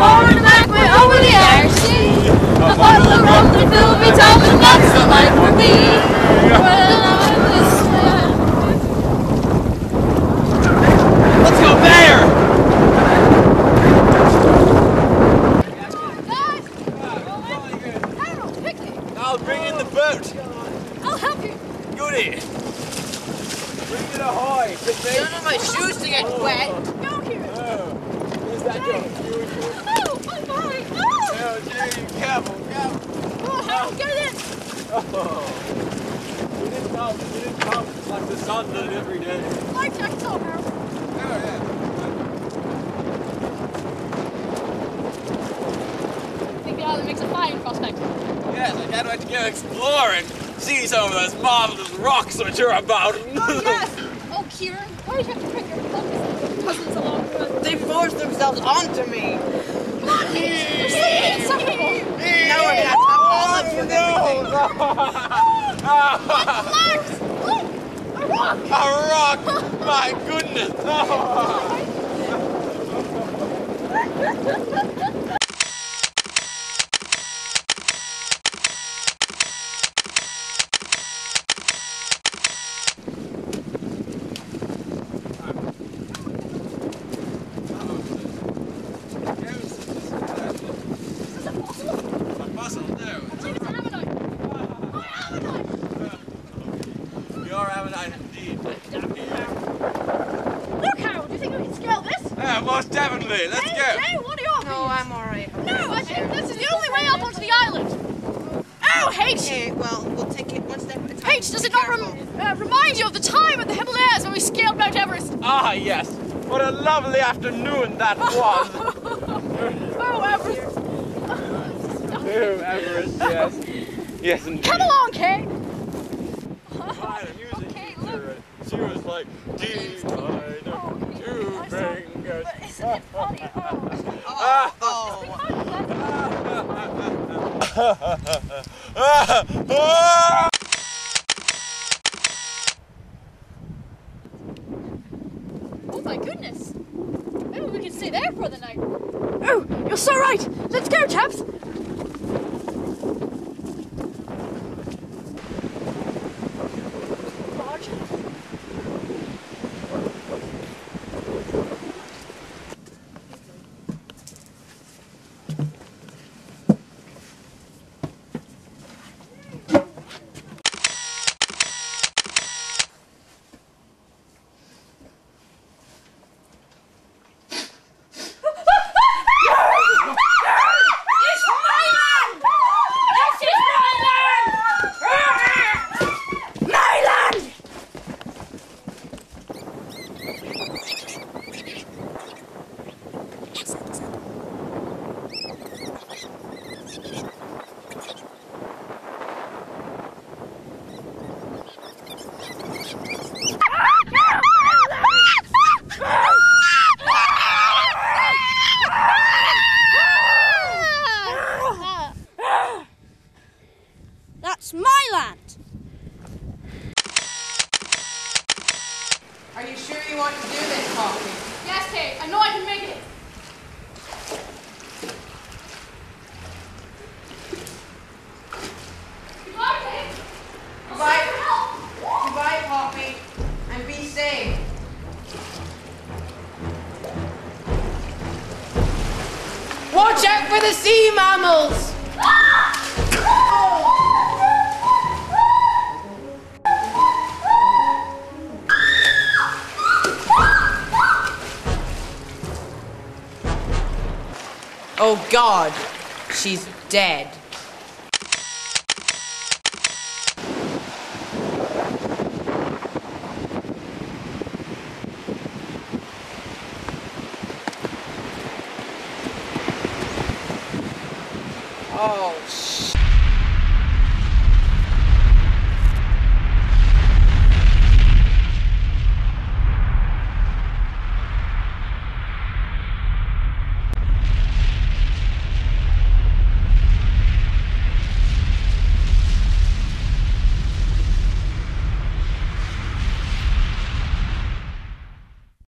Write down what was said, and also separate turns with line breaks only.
forward and back way over the RC. A bottle of rum to fill me and that's the life for me. When I was
Let's go there!
Harold, picnic.
I'll bring in the boat.
I'll help you.
Goody. Bring it ahoy.
Don't want my shoes to get wet.
Go here.
Is that
Oh, I'm fine. Oh, get it.
Oh. We didn't come, we didn't come like the sun did every day.
Life jacket's on, Harold.
Oh, yeah.
I think the island makes a fine prospect.
Yes, I can't wait to go exploring. See some of those marvelous rocks which are about.
Oh, yes. Oh, Kieran, why do you have to bring your cousins, cousins along with us?
They forced themselves onto me.
You're so insufferable.
Now we're gonna have to have all of you everything.
Look! A rock!
A rock! My goodness! Oh. A mussel, no.
I believe it's an ammonite. My ammonite!
You're ammonite indeed.
Look, Harold, do you think we can scale this?
Yeah, most definitely. Let's
Hey,
go.
Hey, what are your
No,
opinions?
I'm alright.
No, I think this is the only way up onto the island. Oh, H!
Okay, well, we'll take it one step at a time.
H, does it not rem- uh, remind you of the time at the Himalayas when we scaled Mount Everest?
Ah, yes. What a lovely afternoon that was.
Oh, Everest.
oh, Everest, yes. Yes, indeed.
Come along, Kay.
Fine, the music
Okay,
teacher. She was like, D minor,
Oh,
two fingers.
But isn't it funny? Oh.
Oh! Oh
my goodness! Maybe we can stay there for the night. Oh, you're so right! Let's go, chaps! Barge. It's my land! This is my land! My land! That's my land.
Are you sure you want to do this, Poppy?
Yes, Kate. I know I can make it. Goodbye, Kate.
Goodbye.
Help.
Goodbye, Poppy. And be safe. Watch out for the sea mammals! Ah! Oh Oh, God. She's dead. Oh.